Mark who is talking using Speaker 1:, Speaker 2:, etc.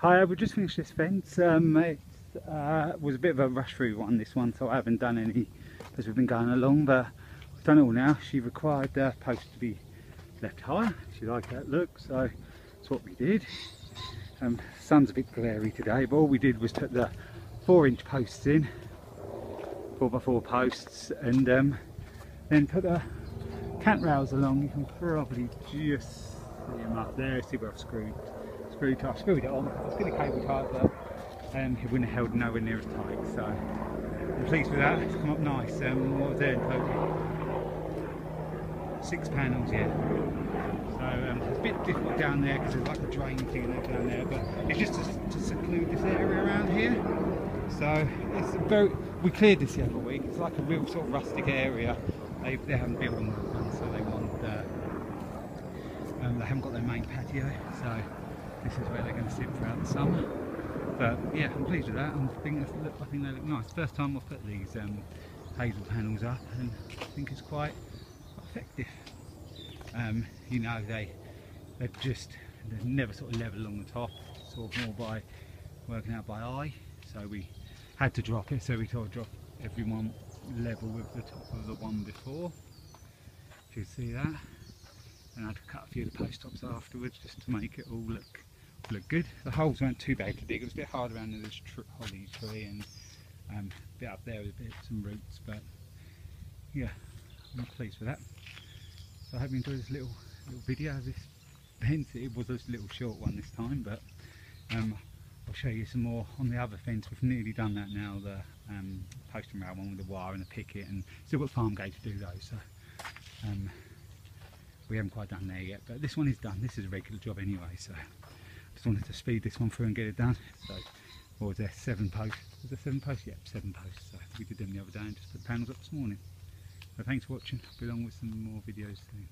Speaker 1: Hi, we just finished this fence. Um, it uh, was a bit of a rush through one, this one, so I haven't done any as we've been going along, but we've done it all now. She required the post to be left higher. She liked that look, so that's what we did. Um, sun's a bit glary today, but all we did was put the four inch posts in, four by four posts, and um, then put the cant rails along. You can probably just see them up there. See where I've screwed screw tie, screwed it on I was going to cable tie but um, it wouldn't have held nowhere near as tight. So I'm pleased with that. It's come up nice. Um, what was there in total? Six panels, yeah. So um, it's a bit difficult down there because there's like a drain thing down there, but it's just to, to seclude this area around here. So it's very. We cleared this the other week. It's like a real sort of rustic area. They, they haven't built on one, so they want. Uh, um, they haven't got their main patio, so this is where they're going to sit throughout the summer. But yeah, I'm pleased with that. I think, I think they look nice. First time I've put these um, hazel panels up, and I think it's quite, effective. Um, you know, they they've just they're never sort of level along the top, sort of more by working out by eye. So we had to drop it, so we sort of dropped everyone level with the top of the one before. If you see that, and I cut a few of the post tops afterwards just to make it all look look good. The holes weren't too bad to dig. It was a bit hard around this holly tree and um, a bit up there with a bit some roots, but yeah, I'm pleased with that. So I hope you enjoyed this little little video this fence. It was a little short one this time, but um, I'll show you some more on the other fence. We've nearly done that now, the um, post and rail one with the wire and the picket, and still got farm gate to do those. So um, we haven't quite done there yet, but this one is done. This is a regular job anyway, so just wanted to speed this one through and get it done. So, what was there? Seven posts. Was there seven posts? Yep, seven posts. So we did them the other day and just put the panels up this morning. So thanks for watching. I'll be along with some more videos soon.